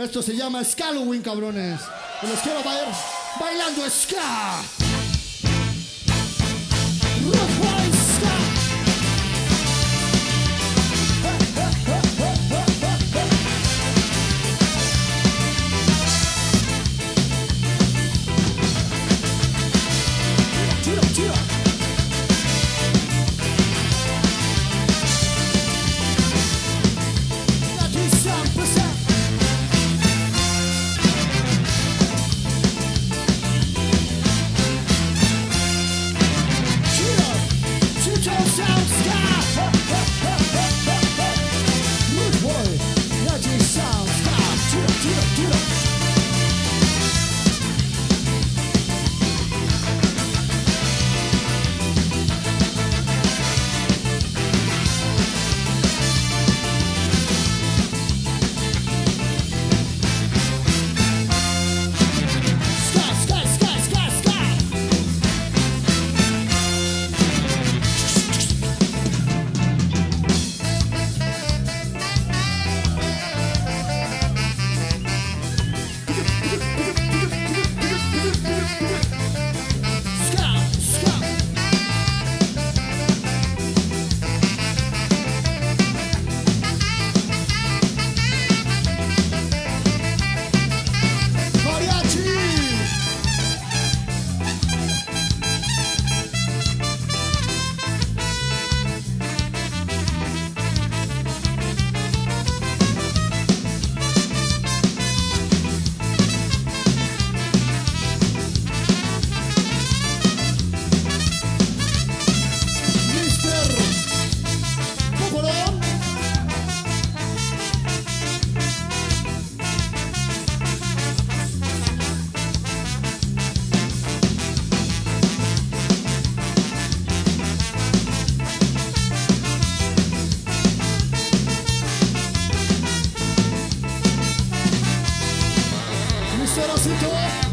Esto se llama Scalloween, cabrones. Y los quiero ver bailando Ska. ressuscitou.